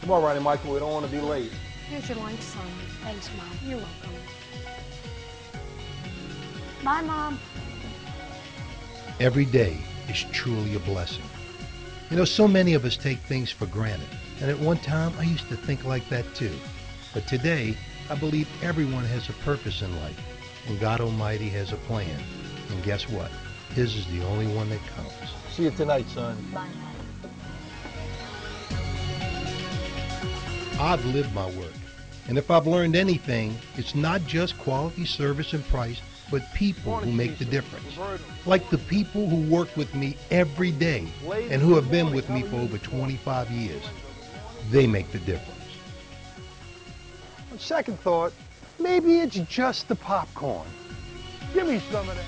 Come on, Ronnie Michael. We don't want to be late. Here's your lunch, son. Thanks, Mom. You're welcome. Bye, Mom. Every day is truly a blessing. You know, so many of us take things for granted. And at one time, I used to think like that too. But today, I believe everyone has a purpose in life. And God Almighty has a plan. And guess what? His is the only one that counts. See you tonight, son. Bye, I've lived my work. And if I've learned anything, it's not just quality service and price, but people who make the difference. Like the people who work with me every day and who have been with me for over 25 years. They make the difference. On second thought, maybe it's just the popcorn. Give me some of that.